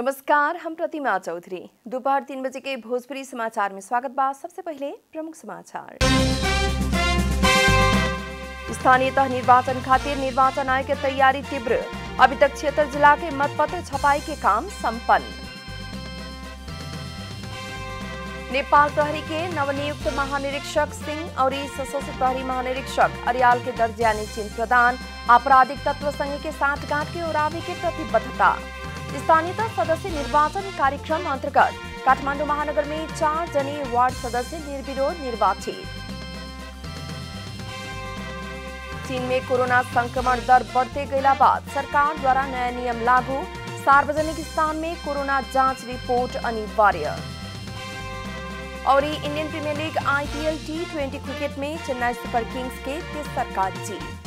नमस्कार, हम प्रतिमा चौधरी। दोपहर तीन बजे के भोजपुरी समाचार में स्वागत बा। सबसे पहले प्रमुख समाचार। स्थानीय तह निर्वाचन खातिर निर्वाचन आयोग के तैयारी तीव्र। अभी तक छिहत्तर जिला के मतपत्र छपाई के काम संपन्न। नेपाल प्रहरी के नवनियुक्त महानिरीक्षक सिंह और सशस्त्र प्रहरी महानिरीक्षक अरियाल के दर्जियानी चिन्ह प्रदान, आपराधिक तत्व संघ के साठगांठ के उरावी की प्रतिबद्धता। स्थानीयता सदस्य निर्वाचन कार्यक्रम अंतर्गत काठमाडौँ महानगर में चार जने वार्ड सदस्य निर्विरोध निर्वाचित। चीन में कोरोना संक्रमण दर बढ़ते गयला बाद सरकार द्वारा नया नियम लागू। सार्वजनिक स्थान में कोरोना जाँच रिपोर्ट अनिवार्य। और Indian Premier League IPL T twenty cricket में चेन्नई सुपर किंग्स के तिस्तर का जीत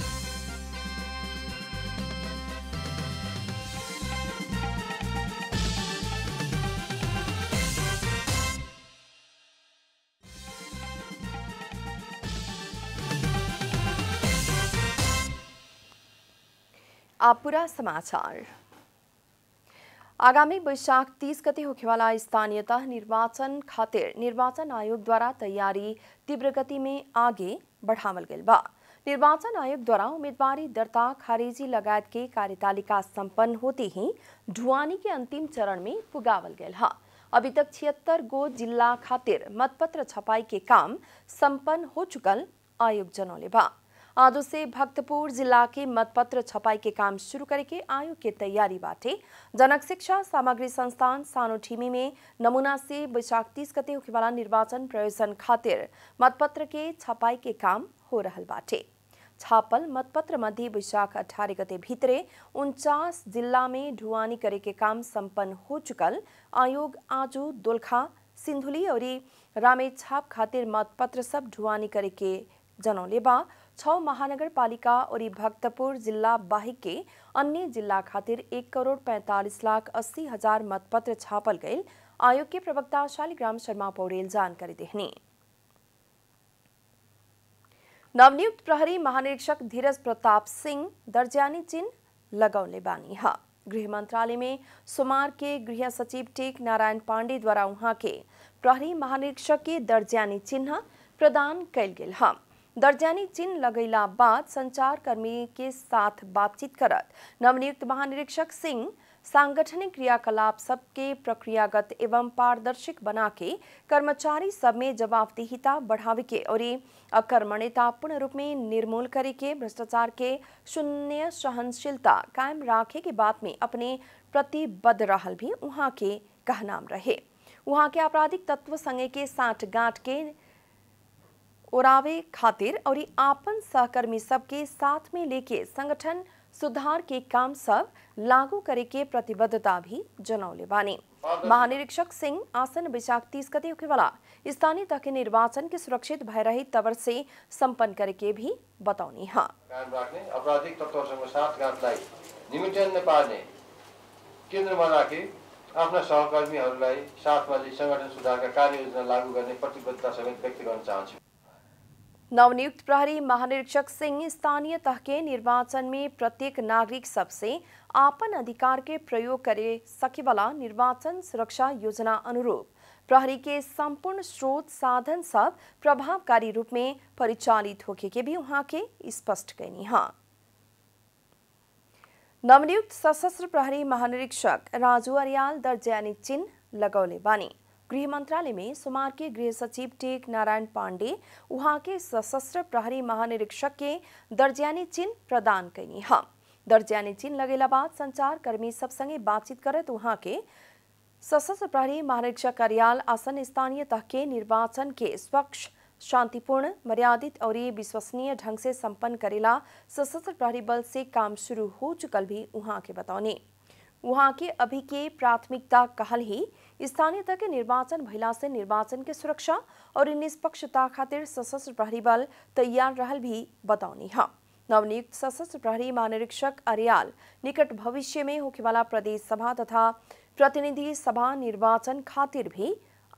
आगामी वैशाख तीस गते होखेवाला स्थानीयतः निर्वाचन खातिर निर्वाचन आयोग द्वारा तैयारी तीव्र गति में आगे बढ़ावल गई बा। निर्वाचन आयोग द्वारा उम्मीदवारी दर्ता, खारिजी लगायत के कार्यतालिका संपन्न होते ही ढुआनी के अंतिम चरण में पुगावल गया हा। अभी तक छिहत्तर गो जिला खातिर मतपत्र छपाई के काम संपन्न हो चुकल आयोग जनौले बा। आज से भक्तपुर जिला के मतपत्र छपाई के काम शुरू करे के आयोग के तैयारी बाटे। जनक शिक्षा, सामग्री संस्थान, सानो ठीमी में नमूना से वैशाख तीस गते होखेवाला निर्वाचन प्रयोजन खातिर मतपत्र के छपाई के काम हो रहल बाटे। छापल मतपत्र मध्य वैशाख अठारह गते भीतरे उनचास जिला में ढुआनी करे के काम संपन्न हो चुकल। आयोग आजू, दोलखा, सिंधुली और रामेछाप खातिर मतपत्र सब ढुआनी करे के छ महानगरपालिका और भक्तपुर जिला बाहिक के अन्य जिला खातिर एक करोड़ पैंतालीस लाख अस्सी हज़ार मतपत्र छापल गए आयोग के प्रवक्ता शालिग्राम शर्मा पौडेल जानकारी देहनी। नवनियुक्त प्रहरी महानिरीक्षक धीरज प्रताप सिंह दर्जानी चिन्ह लगौले बानी। हा, गृह मंत्रालय में सोमवार के गृह सचिव टेक नारायण पांडे द्वारा वहाँ के प्रहरी महानिरीक्षक के दर्जानी चिन्ह प्रदान कल हा दर्जानी चिन्ह लगैला बाद संचार कर्मी के साथ बातचीत करत। नवनियुक्त महानिरीक्षक सिंह सांगठनिक क्रियाकलाप सबके प्रक्रियागत एवं पारदर्शिक बना के कर्मचारी सब में जवाबदेहिता बढ़ावे के और अकर्मण्यता पूर्ण रूप में निर्मूल करे के भ्रष्टाचार के शून्य सहनशीलता कायम राखे के बात में अपने प्रतिबद्ध रहल भी वहाँ के कहनाम रहे। वहाँ के आपराधिक तत्व संघ के साठ गांठ के उड़ावे खातिर और आपन सहकर्मी सबके साथ में लेके संगठन सुधार के काम सब लागू करे के प्रतिबद्धता भी जनौले बानी। महानिरीक्षक सिंह आसन वैशाख तीस गते होखेवाला स्थानीय तक निर्वाचन के सुरक्षित भय रही तवर से संपन्न करे के भी बताउनी। हाँ। अपराधिक तत्त्वसँग साथगाँठलाई निमिट्याउन पार्ने केन्द्रमा राखी आफ्ना सहकर्मीहरूलाई साथमा लिई सङ्गठन सुधारका कार्ययोजना लागू गर्ने प्रतिबद्धता समेत व्यक्त गर्न चाहन्छु। नवनियुक्त प्रहरी महानिरीक्षक सिंह स्थानीय तह के निर्वाचन में प्रत्येक नागरिक सबसे आपन अधिकार के प्रयोग करे सके वाला निर्वाचन सुरक्षा योजना अनुरूप। प्रहरी के संपूर्ण स्रोत साधन सब प्रभावकारी रूप में परिचालित होके के भी वहाँ के स्पष्ट कैनी हाँ। नवनियुक्त सशस्त्र प्रहरी महानिरीक्षक राजू अरियाल दर्जानी चिन्ह लगौले बानी। गृह मंत्रालय में सुमार के गृह सचिव टेक नारायण पांडे, वहाँ के सशस्त्र प्रहरी महानिरीक्षक के दर्जानी चिन्ह प्रदान कैनी हा दर्जानी चिन्ह लगेला बाद संचार कर्मी सब संगे बातचीत करत वहाँ के सशस्त्र प्रहरी महानिरीक्षक कार्यालय आसन स्थानीय तह के निर्वाचन के स्वच्छ, शांतिपूर्ण, मर्यादित और विश्वसनीय ढंग से संपन्न करेला सशस्त्र प्रहरी बल से काम शुरू हो चुकल भी वहाँ के बतौने वहाँ के अभी के प्राथमिकता कहल ही स्थानीय तक के निर्वाचन भइला से निर्वाचन के सुरक्षा और निष्पक्षता खातिर सशस्त्र प्रहरी बल तैयार रहल भी बतौनी हा, नवनियुक्त सशस्त्र प्रहरी महानिरीक्षक अरियाल निकट भविष्य में होखेवाला प्रदेश सभा तथा प्रतिनिधि सभा निर्वाचन खातिर भी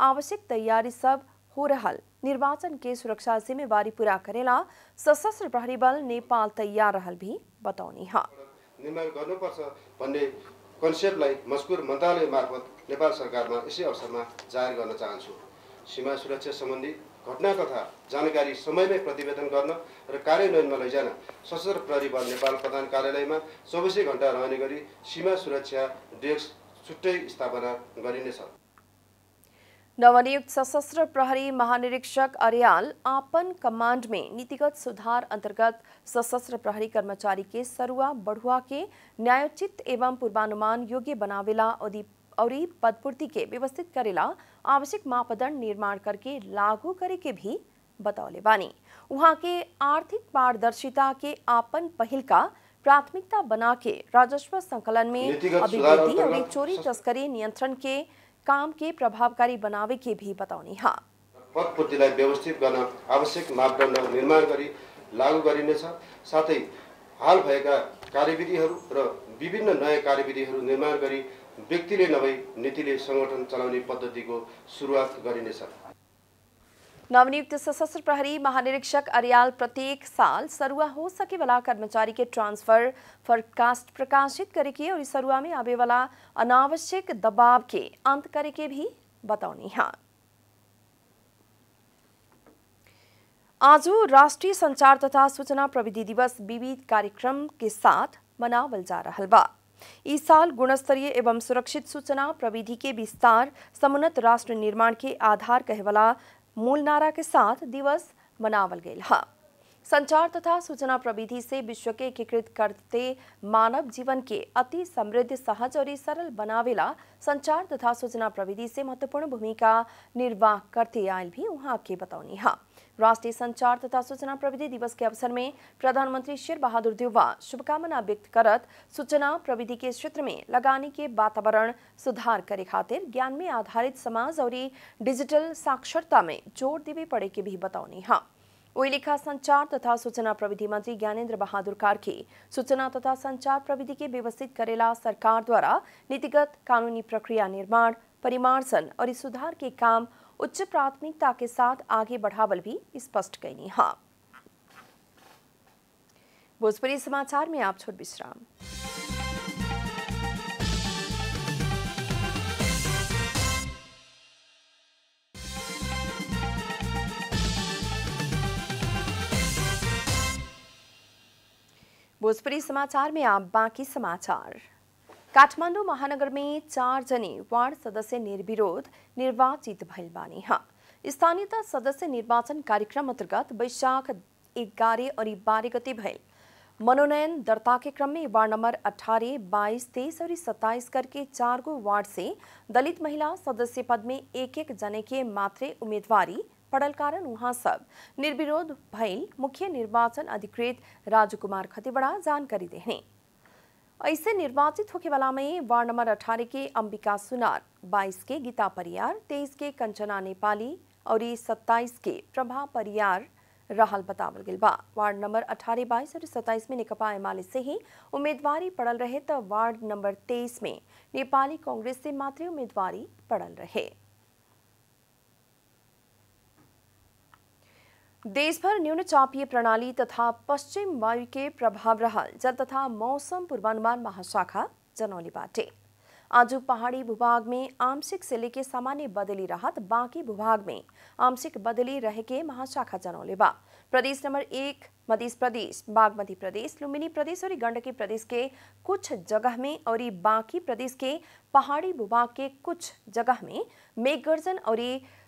आवश्यक तैयारी सब हो रहा निर्वाचन के सुरक्षा जिम्मेवारी पूरा करेला सशस्त्र प्रहरी बल नेपाल तैयार रहल भी बतौनी हा। निर्माण गर्नुपर्छ भन्ने कन्सेप्टलाई मजकुर मन्त्रालय मार्फत नेपाल सरकारमा यसै अवसरमा जाहेर गर्न चाहन्छु। सीमा सुरक्षा सम्बन्धी घटना तथा जानकारी समयमै प्रतिवेदन गर्न र कार्यान्वयनमा लैजान सशस्त्र प्रहरी बल नेपाल प्रधान कार्यालयमा चौबिसै घन्टा रहने गरी सीमा सुरक्षा डेस्क छुट्टै स्थापना गरिनेछ। नवनियुक्त सशस्त्र प्रहरी महानिरीक्षक अरियाल आपन कमांड नीतिगत सुधार अंतर्गत सशस्त्र प्रहरी कर्मचारी के सरुआ बढ़ुआ न्यायोचित एवं पूर्वानुमान योग्य बनावेला और पदपूर्ति के व्यवस्थित करेला आवश्यक मापदंड निर्माण करके लागू करे के भी बतौले बानी। वहाँ के आर्थिक पारदर्शिता के आपन पहल का प्राथमिकता बना के राजस्व संकलन में अभिवृद्धि और चोरी तस्करी नियंत्रण के काम के प्रभावकारी बनावे के भी बताउने हाँ। पदपूर्तिलाई व्यवस्थित गर्न आवश्यक मापदण्ड निर्माण गरी लागू गरिनेछ साथै हाल भएका कार्यविधिहरू र विभिन्न नयाँ कार्यविधिहरू निर्माण गरी व्यक्तिले नभई, नीतिले सङ्गठन चलाउने पद्धतिको सुरुवात गरिनेछ नवनियुक्त सशस्त्र प्रहरी महानिरीक्षक अरियाल प्रत्येक साल सरुआ हो सके वाला कर्मचारी के ट्रांसफ़र फरकास्ट प्रकाशित करे के और सरुआ में आवे वाला अनावश्यक दबाव के अंत करे के भी बताउने हाँ। आज राष्ट्रीय संचार तथा सूचना प्रविधि दिवस विविध कार्यक्रम के साथ मनावल जा रहा बा। इस साल गुणस्तरीय एवं सुरक्षित सूचना प्रविधि के विस्तार, समुन्नत राष्ट्र निर्माण के आधार कहवाला मूल नारा के साथ दिवस मनावल गई है। संचार तथा सूचना प्रविधि से विश्व के एकीकृत करते मानव जीवन के अति समृद्ध, सहज और सरल बनावेला संचार तथा सूचना प्रविधि से महत्वपूर्ण भूमिका निर्वाह करते आयल भी वहाँ के बताउने है। राष्ट्रीय संचार तथा सूचना प्रविधि दिवस के अवसर में प्रधानमंत्री शेर बहादुर देउवा शुभकामना व्यक्त करत सूचना प्रविधि के क्षेत्र में लगाने के वातावरण सुधार करे खातिर ज्ञान में आधारित समाज और डिजिटल साक्षरता में ज़ोर देवे पड़े के भी बताउने हाँ लिखा संचार तथा सूचना प्रविधि मंत्री ज्ञानेन्द्र बहादुर कार्की सूचना तथा संचार प्रविधि के व्यवस्थित करेला सरकार द्वारा नीतिगत कानूनी प्रक्रिया निर्माण, परिमार्जन और सुधार के काम उच्च प्राथमिकता के साथ आगे बढ़ावल भी स्पष्ट कैनी हाँ। भोजपुरी समाचार में आप छोट विश्राम। भोजपुरी समाचार में आप बाकी समाचार। काठमाडौँ महानगर में चार जने वार्ड सदस्य निर्विरोध निर्वाचित भइल हाँ स्थानीयता सदस्य निर्वाचन कार्यक्रम अंतर्गत वैशाख ग्यारह और बारह गते मनोनयन दर्ता के क्रम में वार्ड नंबर 18, 22, 23 और 27 करके चार गो वार्ड से दलित महिला सदस्य पद में एक एक जने के मात्रे उम्मीदवारी पड़ल कारण वहाँ सब निर्विरोध भइल मुख्य निर्वाचन अधिकृत राजकुमार खतिवड़ा जानकारी देने ऐसे निर्वाचित होके वाला में वार्ड नंबर 18 के अंबिका सुनार 22 के गीता परियार 23 के कंचना नेपाली और 27 के प्रभा परियार रहल बतावल गई बा। वार्ड नंबर 18, 22 और 27 में निकपा एमाले से ही उम्मीदवारी पड़ल रहे तो वार्ड नंबर 23 में नेपाली कांग्रेस से मात्र उम्मीदवारी पड़ल रहे। देश भर न्यून चापीय प्रणाली तथा पश्चिम वायु के प्रभाव रहल। जल तथा मौसम पूर्वानुमान महाशाखा, जनौली बाटे। आज पहाड़ी भूभाग में आंशिक से लेके सामान्य बदली राहत, बाकी भूभाग में आंशिक बदली रहे के महाशाखा जनौले बा। प्रदेश नंबर एक, मध्य प्रदेश, बागमती प्रदेश, लुम्बिनी प्रदेश और गंडकी प्रदेश के कुछ जगह में और बाकी प्रदेश के पहाड़ी भूभाग के कुछ जगह में मेघगर्जन और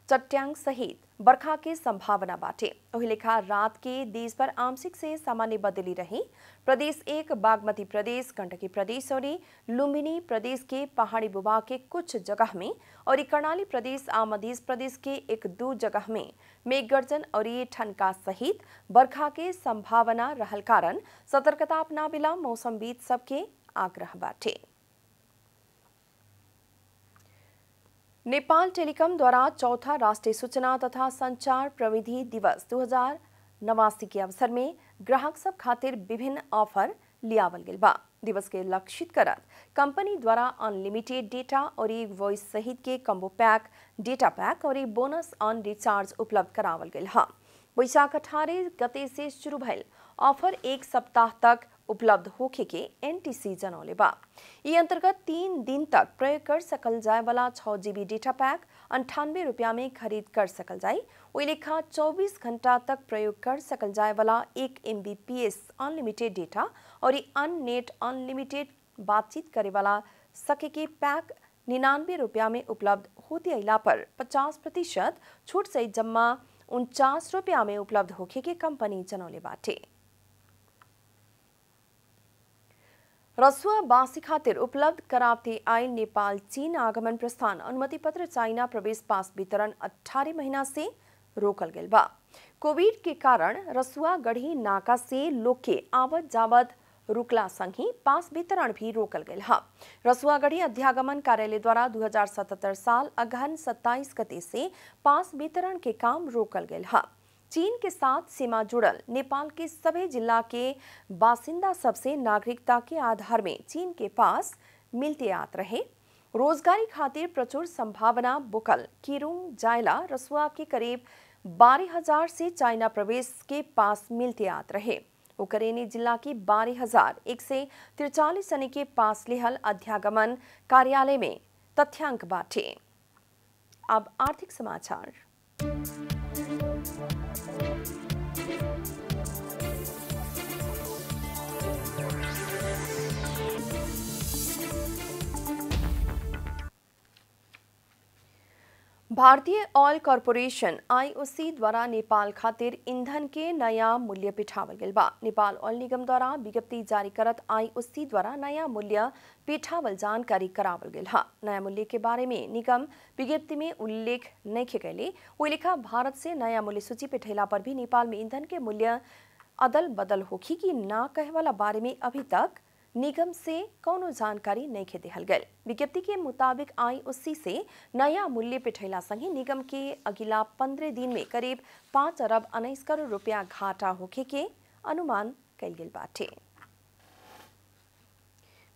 चट्यांग सहित बरखा के संभावना बाटे। वही रात के देश भर आंशिक से सामान्य बदली रही। प्रदेश एक, बागमती प्रदेश, गंडकी प्रदेश और लुम्बिनी प्रदेश के पहाड़ी भूभाग के कुछ जगह में और कर्णाली प्रदेश आ मध्य प्रदेश के एक दो जगह में मेघगर्जन और ठनका सहित बरखा के संभावना रहल कारण सतर्कता अपनावेला मौसमविद सबके आग्रह बाटे। नेपाल टेलीकॉम द्वारा चौथा राष्ट्रीय सूचना तथा संचार प्रविधि दिवस दो हज़ार नवासी के अवसर में ग्राहक सब खातिर विभिन्न ऑफ़र लियावल गई बा। दिवस के लक्षित करत, कंपनी द्वारा अनलिमिटेड डेटा और एक वॉइस सहित के कम्बो पैक डेटा पैक और एक बोनस ऑन रिचार्ज उपलब्ध करावल गई है। वैशाख अठारह गते से शुरू भइल। ऑफ़र एक सप्ताह तक उपलब्ध होखे के एनटीसी जनौले बा। ई अंतर्गत तीन दिन तक प्रयोग कर सकल जाए वाला छः जीबी डेटा पैक अंठानवे रुपया में खरीद कर सकल जाए वही लेखा चौबीस घंटा तक प्रयोग कर सकल जाए वाला एक एम अनलिमिटेड डेटा और ई अन नेट अनलिमिटेड बातचीत करे वाला सके के पैक निन्यानवे रुपया में उपलब्ध होते अला पर पचास प्रतिशत छूट सहित जम्मा उनचास रुपया में उपलब्ध होखे के कंपनी जनौले बाटे। रसुआ बासी खातिर उपलब्ध कराते आयल नेपाल चीन आगमन प्रस्थान। अनुमति पत्र चाइना प्रवेश पास वितरण 18 महीना से रोकल गेल बा। कोविड के कारण रसुआ, गढ़ी, नाका से लोग के आवत जावत रुकला संगी पास वितरण भी रोकल गेल हा। रसुआगढ़ी अध्यागमन कार्यालय द्वारा 2077 साल अगहन 27 गते से पास वितरण के काम रोकल गेल हा। चीन के साथ सीमा जुड़ल। नेपाल के सभी जिला के बासिंदा सबसे नागरिकता के आधार में चीन के पास मिलते आत रहे। रोजगारी खातिर प्रचुर संभावना बुकल किरुंग, जायला, रसुआ के करीब बारह हज़ार से चाइना प्रवेश के पास मिलते आत रहे। उकरेनी जिला की बारह हज़ार एक से तिरचालीस सनी के पास लेहल अध्यागमन कार्यालय में तथ्यांक बांटे। अब आर्थिक समाचार। Thank you. भारतीय ऑयल कॉरपोरेशन आईओसी द्वारा नेपाल खातिर ईंधन के नया मूल्य पिठावल गेल नेपाल ऑयल निगम द्वारा विज्ञप्ति जारी करत आईओसी द्वारा नया मूल्य पिठावल जानकारी करावल हा। नया मूल्य के बारे में निगम विज्ञप्ति में उल्लेख नहीं कैले वही लिखा, भारत से नया मूल्य सूची पिठैला पर भी नेपाल में ईंधन के मूल्य अदल बदल होगी कि ना कहे वाला बारे में अभी तक निगम से कोनो जानकारी नहीं खे दिहल गल विज्ञप्ति के मुताबिक आई उसी से नया मूल्य पिठैला संगे निगम के अगिला पंद्रह दिन में करीब पाँच अरब उन्नीस करोड़ रुपया घाटा होखे के अनुमान कल गल बाटे।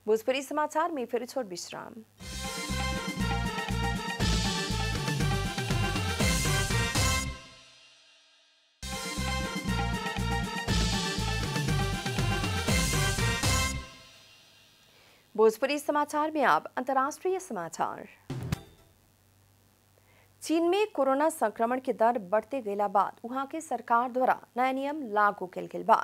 भोजपुरी समाचार में फिर छोट विश्राम। भोजपुरी समाचार में आप अंतर्राष्ट्रीय समाचार। चीन में कोरोना संक्रमण की दर बढ़ते गेला बाद वहाँ के सरकार द्वारा नया नियम लागू कल गेल बा।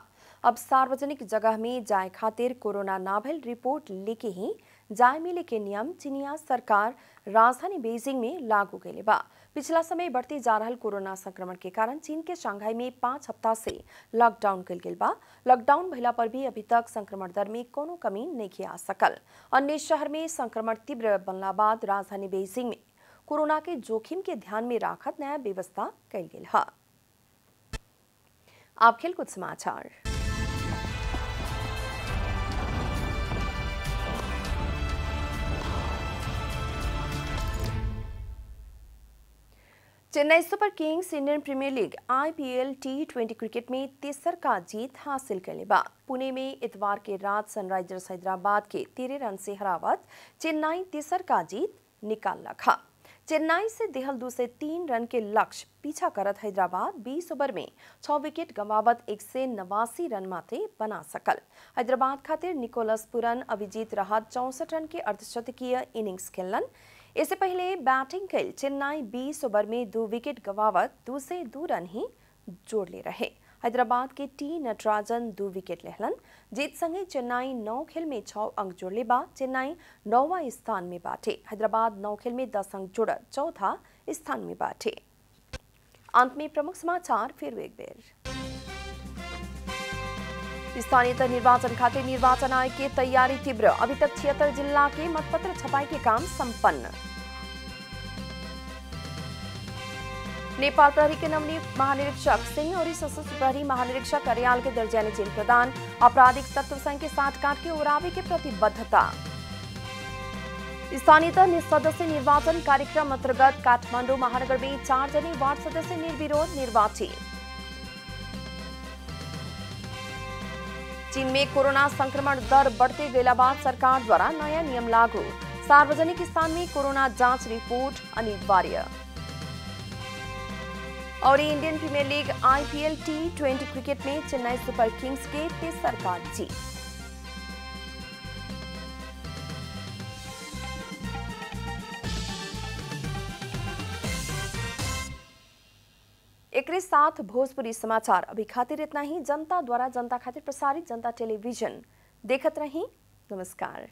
अब सार्वजनिक जगह में जाए खातिर कोरोना नाभल रिपोर्ट लेके ही जाए मिले के नियम चीनिया सरकार राजधानी बीजिंग में लागू कैले बा। पिछला समय बढ़ते जा रहा कोरोना संक्रमण के कारण चीन के शंघाई में पाँच हफ़्ता से लॉकडाउन कल गेल बा। लॉकडाउन भइला पर भी अभी तक संक्रमण दर में कोनो कमी नहीं आ सकल। अन्य शहर में संक्रमण तीव्र बनला बाद राजधानी बीजिंग में कोरोना के जोखिम के ध्यान में राखत नया व्यवस्था कल हा। आप खेल कुछ समाचार। Chennai Super Kings Indian Premier League IPL T twenty cricket में तेसर का जीत हासिल करने बाद पुणे में इतवार के रात सनराइजर्स हैदराबाद के तेरह रन से हरावत चेन्नई तेसर का जीत निकाल रखा। चेन्नई से देहल दो से तीन रन के लक्ष्य पीछा करत हैदराबाद 20 ओवर में छह विकेट गंवावत एक से नवासी रन माथे बना सकल। हैदराबाद खातिर निकोलस पुरन अभिजीत राहत चौसठ रन के अर्धशतकीय इनिंग्स खेलन इससे पहले बैटिंग कैल चेन्नई 20 ओवर में दो विकेट गवावत दूसरे दो रन ही जोड़ ले रहे। हैदराबाद के टी नटराजन दो विकेट लेहलन। जीत संगे चेन्नई नौ खेल में छह अंक जोड़ले बा चेन्नई नौवा स्थान में बाटे हैदराबाद नौ खेल में दस अंक जोड़ चौथा स्थान में बाटे अंत में प्रमुख समाचार, फिर एक बेर। स्थानीय निर्वाचन खातिर निर्वाचन आयोग की तैयारी तीव्र। अभी तक छिहत्तर जिला के मतपत्र छपाई के काम संपन्न। नेपाल प्रहरी के नवनियुक्त महानिरीक्षक सिंह और सशस्त्र प्रहरी महानिरीक्षक कार्यालय के दर्जाने चिन्ह प्रदान आपराधिक तत्व संघ के साठ काट के उड़ावे के प्रतिबद्धता। स्थानीय सदस्य निर्वाचन कार्यक्रम अंतर्गत काठमांडू महानगर में चार जने वार्ड सदस्य निर्विरोध निर्वाचित। चीन में कोरोना संक्रमण दर बढ़ते गेला बाद सरकार द्वारा नया नियम लागू। सार्वजनिक स्थान में कोरोना जाँच रिपोर्ट अनिवार्य। और Indian Premier League IPL T twenty cricket में चेन्नई सुपर किंग्स के तेसर का जीत एक साथ भोजपुरी समाचार। अभी खातिर इतना ही, जनता द्वारा जनता खातिर प्रसारित जनता टेलीविज़न। देखत रही, नमस्कार।